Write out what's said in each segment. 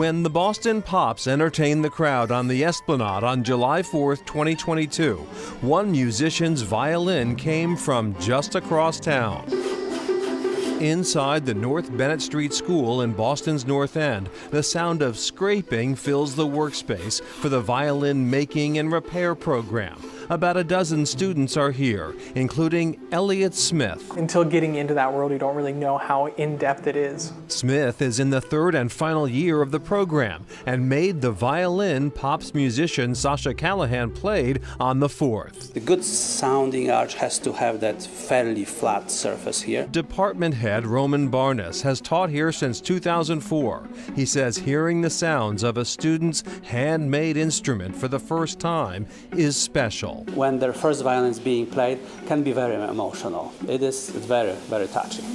When the Boston Pops entertained the crowd on the Esplanade on July 4, 2022, one musician's violin came from just across town. Inside the North Bennett Street School in Boston's North End, the sound of scraping fills the workspace for the violin making and repair program. About a dozen students are here, including Elliot Smith. Until getting into that world, you don't really know how in depth it is. Smith is in the third and final year of the program and made the violin Pops musician Sasha Callahan played on the fourth. The good sounding arch has to have that fairly flat surface here. Department head Roman Barnes has taught here since 2004. He says hearing the sounds of a student's handmade instrument for the first time is special. When their first violin is being played, can be very emotional. It is very, very touching.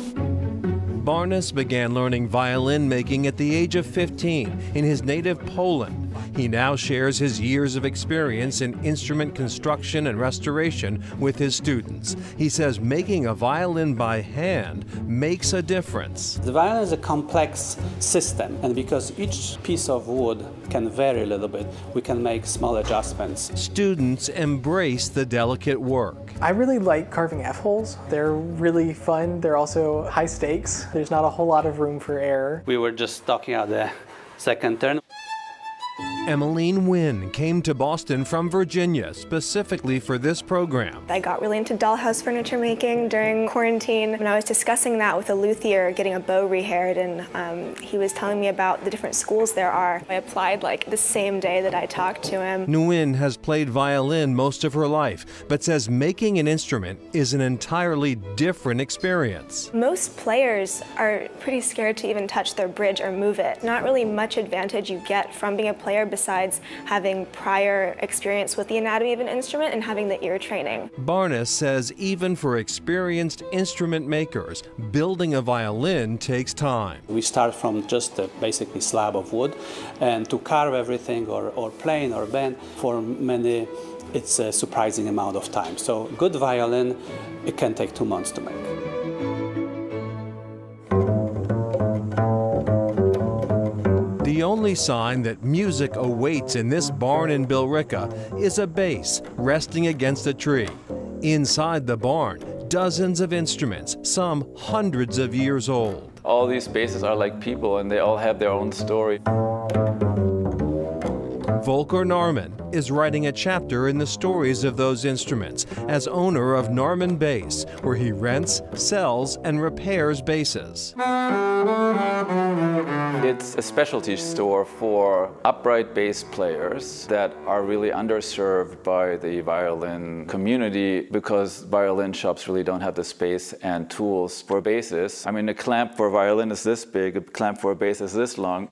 Barnes began learning violin making at the age of 15 in his native Poland. He now shares his years of experience in instrument construction and restoration with his students. He says making a violin by hand makes a difference. The violin is a complex system, and because each piece of wood can vary a little bit, we can make small adjustments. Students embrace the delicate work. I really like carving F-holes. They're really fun. They're also high stakes. There's not a whole lot of room for error. We were just talking out the second turn. Emmeline Wynn came to Boston from Virginia specifically for this program. I got really into dollhouse furniture making during quarantine. and I was discussing that with a luthier, getting a bow rehaired, and um, he was telling me about the different schools there are. I applied like the same day that I talked to him. Nguyen has played violin most of her life, but says making an instrument is an entirely different experience. Most players are pretty scared to even touch their bridge or move it. Not really much advantage you get from being a player besides having prior experience with the anatomy of an instrument and having the ear training. Barnes says even for experienced instrument makers, building a violin takes time. We start from just a basically slab of wood, and to carve everything or, or plane or bend for many it's a surprising amount of time. So good violin, it can take two months to make. The only sign that music awaits in this barn in Billerica is a bass resting against a tree. Inside the barn, dozens of instruments, some hundreds of years old. All these basses are like people and they all have their own story. Volker Nahrmann is writing a chapter in the stories of those instruments as owner of Nahrmann Bass, where he rents, sells, and repairs basses. It's a specialty store for upright bass players that are really underserved by the violin community because violin shops really don't have the space and tools for basses. I mean, a clamp for a violin is this big, a clamp for a bass is this long.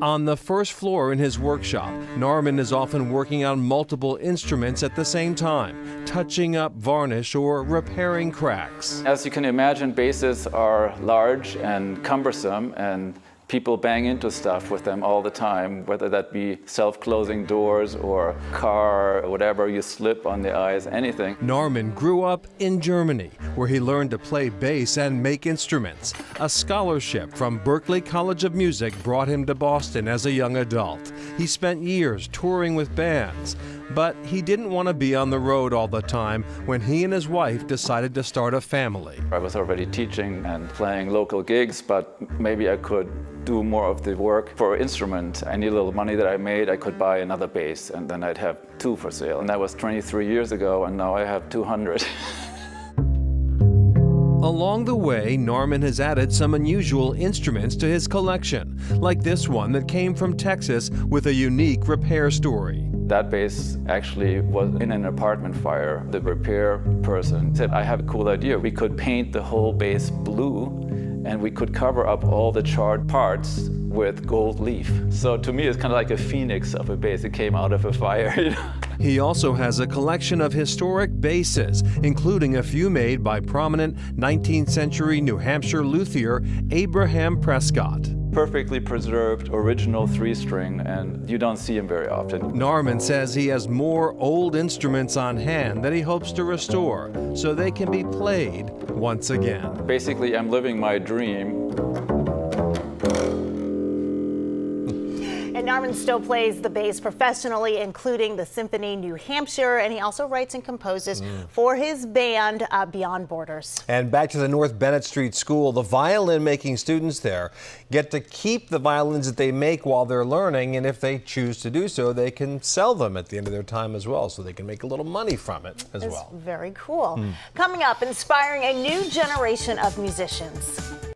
On the first floor in his workshop, Nahrmann is often working on multiple instruments at the same time, touching up varnish or repairing cracks. As you can imagine, basses are large and cumbersome and people bang into stuff with them all the time, whether that be self-closing doors or car, or whatever, you slip on the eyes, anything. Nahrmann grew up in Germany, where he learned to play bass and make instruments. A scholarship from Berklee College of Music brought him to Boston as a young adult. He spent years touring with bands, but he didn't want to be on the road all the time when he and his wife decided to start a family. I was already teaching and playing local gigs, but maybe I could do more of the work for instrument. Any little money that I made, I could buy another bass and then I'd have two for sale. And that was 23 years ago and now I have 200. Along the way, Nahrmann has added some unusual instruments to his collection, like this one that came from Texas with a unique repair story. That bass actually was in an apartment fire. The repair person said, I have a cool idea. We could paint the whole bass blue and we could cover up all the charred parts with gold leaf. So to me, it's kind of like a phoenix of a bass. that came out of a fire. You know? He also has a collection of historic basses, including a few made by prominent 19th century New Hampshire luthier Abraham Prescott. Perfectly preserved original three string, and you don't see him very often. Nahrmann says he has more old instruments on hand that he hopes to restore so they can be played once again. Basically, I'm living my dream And Nahrmann still plays the bass professionally, including the Symphony New Hampshire, and he also writes and composes mm. for his band uh, Beyond Borders. And back to the North Bennett Street School, the violin making students there get to keep the violins that they make while they're learning, and if they choose to do so, they can sell them at the end of their time as well, so they can make a little money from it as That's well. Very cool. Mm. Coming up, inspiring a new generation of musicians.